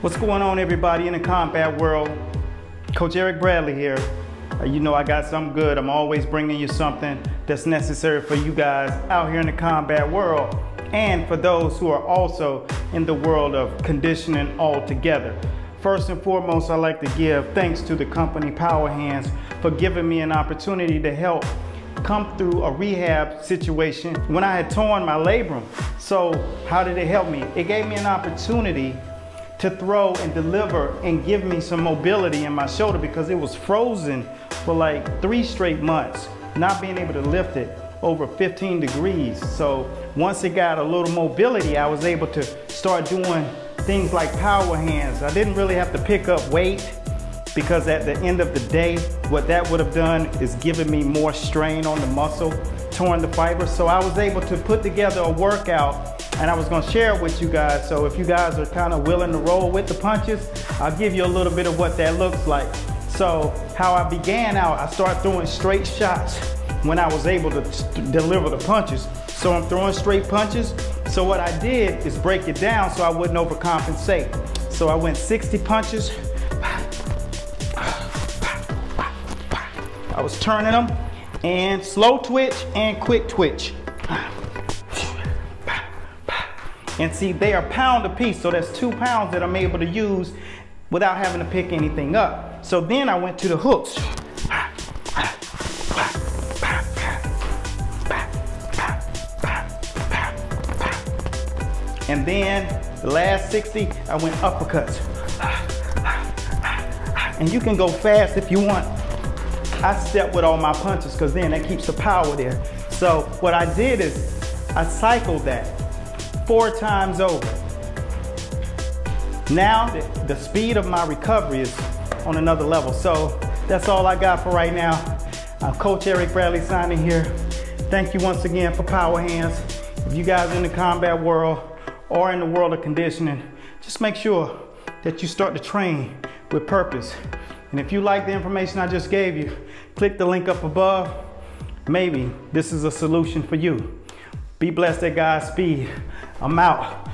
What's going on everybody in the combat world? Coach Eric Bradley here. Uh, you know I got something good. I'm always bringing you something that's necessary for you guys out here in the combat world and for those who are also in the world of conditioning altogether. First and foremost, I'd like to give thanks to the company PowerHandz for giving me an opportunity to help come through a rehab situation when I had torn my labrum. So how did it help me? It gave me an opportunity to throw and deliver and give me some mobility in my shoulder because it was frozen for like three straight months, not being able to lift it over 15 degrees. So once it got a little mobility, I was able to start doing things like PowerHandz. I didn't really have to pick up weight because at the end of the day, what that would have done is given me more strain on the muscle, torn the fiber. So I was able to put together a workout and I was gonna share it with you guys. So if you guys are kind of willing to roll with the punches, I'll give you a little bit of what that looks like. So how I began out, I started throwing straight shots when I was able to deliver the punches. So I'm throwing straight punches. So what I did is break it down so I wouldn't overcompensate. So I went 60 punches. I was turning them and slow twitch and quick twitch. And see, they are pound a piece, so that's two pounds that I'm able to use without having to pick anything up. So then I went to the hooks. And then the last 60, I went uppercuts. And you can go fast if you want. I step with all my punches because then that keeps the power there. So what I did is I cycled that four times over. Now, the, speed of my recovery is on another level. So that's all I got for right now. I'm Coach Eric Bradley signing here. Thank you once again for PowerHandz. If you guys in the combat world or in the world of conditioning, just make sure that you start to train with purpose. And if you like the information I just gave you, click the link up above. Maybe this is a solution for you. Be blessed at God's speed. I'm out.